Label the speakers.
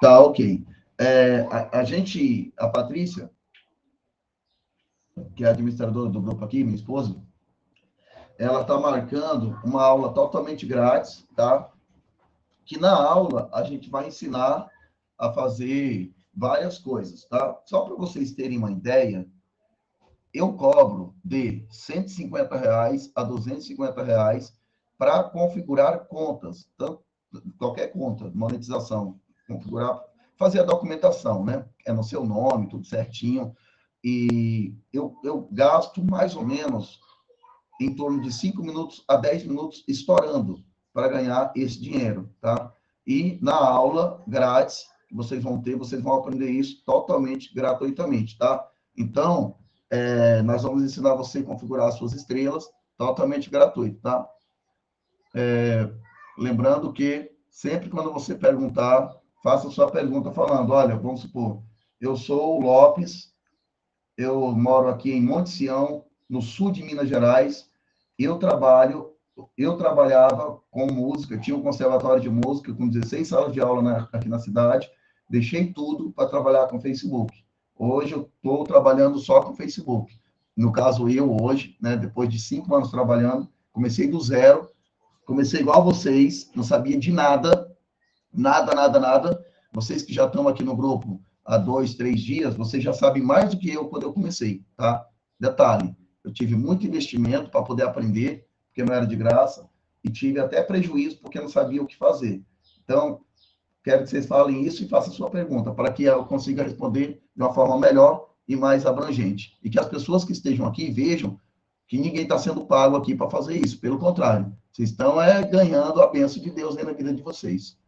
Speaker 1: Tá, ok. É, a, a, gente, a Patrícia, que é administradora do grupo aqui, minha esposa, ela está marcando uma aula totalmente grátis, tá? Que na aula a gente vai ensinar a fazer várias coisas, tá? Só para vocês terem uma ideia, eu cobro de 150 reais a 250 reais para configurar contas, tanto, qualquer conta, monetização, configurar, fazer a documentação, né? É no seu nome, tudo certinho. E eu, eu gasto mais ou menos em torno de 5 minutos a 10 minutos estourando para ganhar esse dinheiro, tá? E na aula grátis vocês vão ter, vocês vão aprender isso totalmente gratuitamente, tá? Então, é, nós vamos ensinar você a configurar as suas estrelas totalmente gratuito, tá? É, lembrando que sempre quando você perguntar, faça a sua pergunta falando, olha, vamos supor, eu sou o Lopes, eu moro aqui em Monte Sião, no sul de Minas Gerais, eu trabalho, eu trabalhava com música, tinha um conservatório de música com 16 salas de aula na, aqui na cidade, deixei tudo para trabalhar com Facebook. Hoje eu estou trabalhando só com Facebook. No caso, eu hoje, né, depois de cinco anos trabalhando, comecei do zero, comecei igual vocês, não sabia de nada, nada, nada, nada. Vocês que já estão aqui no grupo há dois, três dias, vocês já sabem mais do que eu quando eu comecei, tá? Detalhe, eu tive muito investimento para poder aprender, porque não era de graça, e tive até prejuízo porque não sabia o que fazer. Então, Quero que vocês falem isso e façam sua pergunta, para que eu consiga responder de uma forma melhor e mais abrangente. E que as pessoas que estejam aqui vejam que ninguém está sendo pago aqui para fazer isso. Pelo contrário, vocês estão é, ganhando a bênção de Deus na vida de vocês.